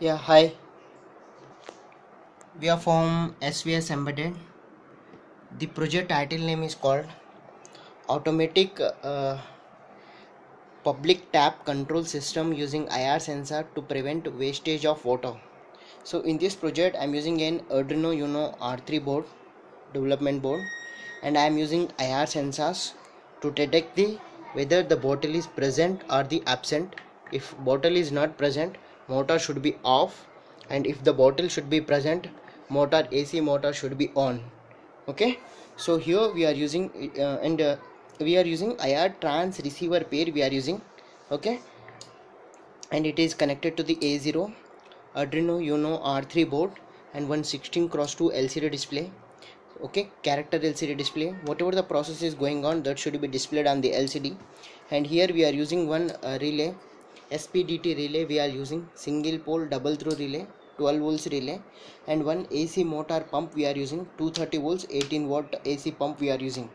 Yeah, hi. We are from SVS Embedded. The project title name is called Automatic uh, Public Tap Control System using IR sensor to prevent wastage of water. So in this project, I'm using an Arduino Uno R3 board, development board, and I'm using IR sensors to detect the whether the bottle is present or the absent. If bottle is not present, motor should be off, and if the bottle should be present, motor AC motor should be on. Okay, so here we are using uh, and uh, we are using IR trans receiver pair. We are using. Okay, and it is connected to the A0 Arduino Uno R3 board and one 16 cross 2 LCD display. Okay? Character LCD display. Whatever the process is going on that should be displayed on the LCD and here we are using one uh, relay SPDT relay we are using single pole double throw relay 12 volts relay and one AC motor pump we are using 230 volts 18 watt AC pump we are using.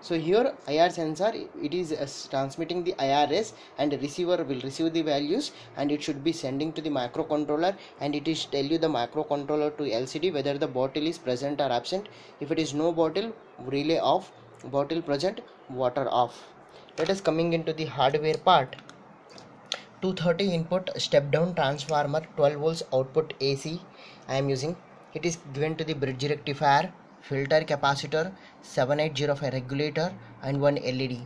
So here IR sensor it is uh, transmitting the IRS and receiver will receive the values and it should be sending to the microcontroller and it is tell you the microcontroller to LCD whether the bottle is present or absent. If it is no bottle relay off bottle present water off. Let us coming into the hardware part 230 input step down transformer 12 volts output AC I am using. It is given to the bridge rectifier filter capacitor 7805 regulator and one LED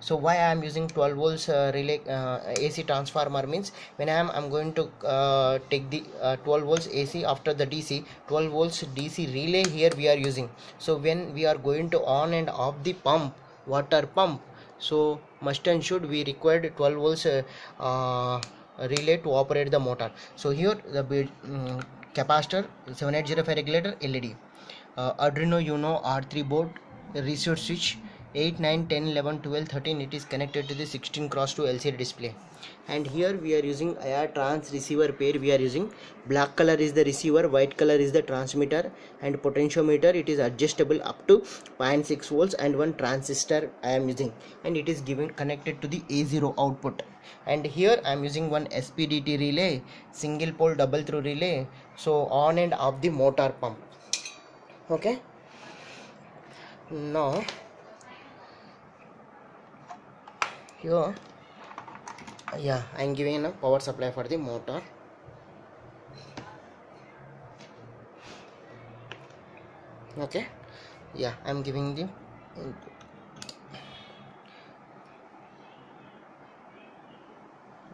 so why I am using 12 volts uh, relay uh, AC transformer means when I am I'm going to uh, take the uh, 12 volts AC after the DC 12 volts DC relay here we are using. So when we are going to on and off the pump water pump so must and should we required 12 volts uh, uh, relay to operate the motor. So here the um, capacitor 7805 regulator LED uh, Arduino Uno R3 board reset switch 8 9 10 11 12 13 it is connected to the 16 cross 2 LCD display. And here we are using IR trans receiver pair. We are using black color is the receiver white color is the transmitter and potentiometer it is adjustable up to 0.6 volts and one transistor I am using. And it is given connected to the A0 output. And here I am using one SPDT relay single pole double throw relay. So on and off the motor pump. Okay? Now here. Uh, yeah i'm giving a power supply for the motor. Okay. Yeah i'm giving the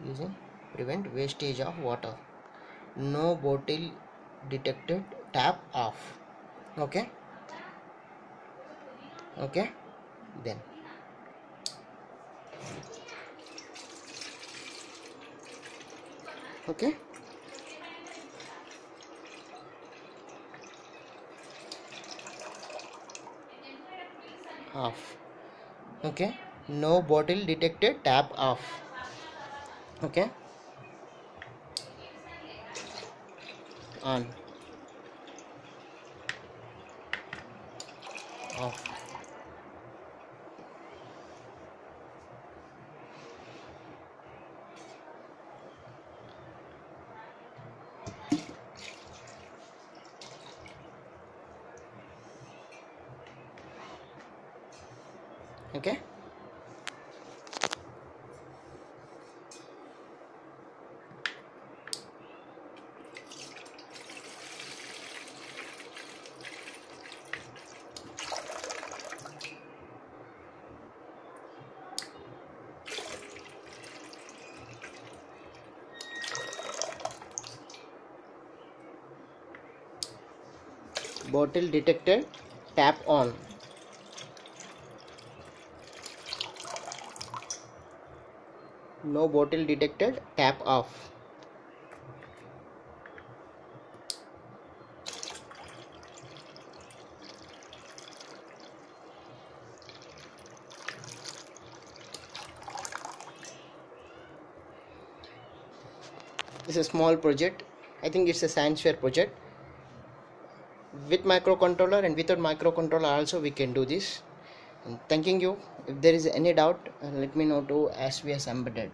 using prevent wastage of water. No bottle detected tap off. Okay. Okay. Then okay. Off. Okay. No bottle detected. Tap off. Okay. On. Off okay? Bottle detected tap on no bottle detected. Tap off. This is a small project. I think it's a science fair project. With microcontroller and without microcontroller also we can do this. And thanking you if there is any doubt uh, let me know to svs embedded